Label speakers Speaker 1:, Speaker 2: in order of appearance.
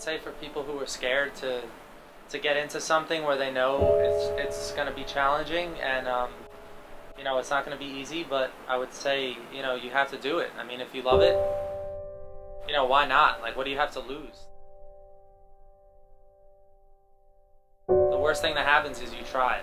Speaker 1: say for people who are scared to to get into something where they know it's it's going to be challenging and um, you know it's not going to be easy, but I would say you know you have to do it. I mean, if you love it, you know why not? Like, what do you have to lose? The worst thing that happens is you try.